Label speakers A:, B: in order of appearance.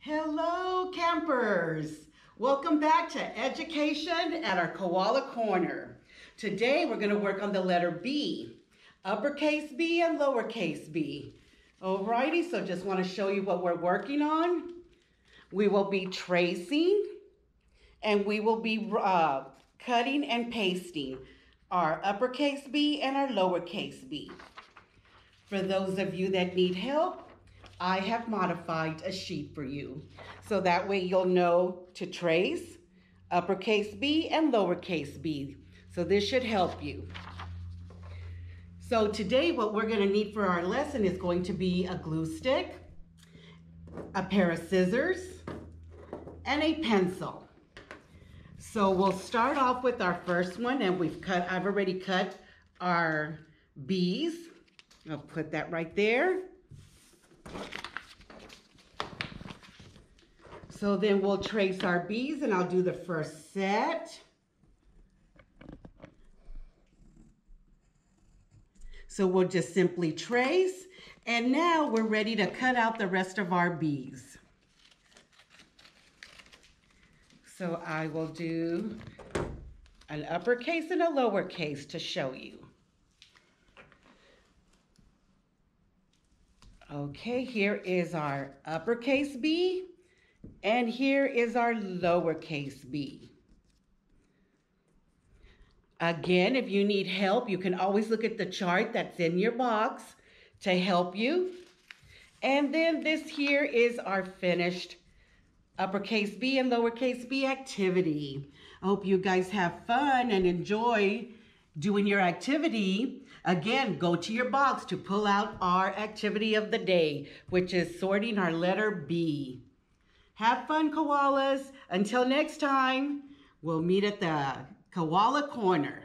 A: Hello, campers. Welcome back to Education at our Koala Corner. Today we're going to work on the letter B, uppercase B and lowercase b. Alrighty, so just want to show you what we're working on. We will be tracing and we will be uh, cutting and pasting our uppercase B and our lowercase b. For those of you that need help, I have modified a sheet for you. So that way you'll know to trace uppercase B and lowercase b. So this should help you. So today what we're gonna need for our lesson is going to be a glue stick, a pair of scissors, and a pencil. So we'll start off with our first one and we've cut, I've already cut our B's. I'll put that right there. So then we'll trace our B's and I'll do the first set. So we'll just simply trace. And now we're ready to cut out the rest of our B's. So I will do an uppercase and a lowercase to show you. Okay, here is our uppercase B, and here is our lowercase b. Again, if you need help, you can always look at the chart that's in your box to help you. And then this here is our finished uppercase B and lowercase b activity. I hope you guys have fun and enjoy doing your activity, again, go to your box to pull out our activity of the day, which is sorting our letter B. Have fun, koalas. Until next time, we'll meet at the Koala Corner.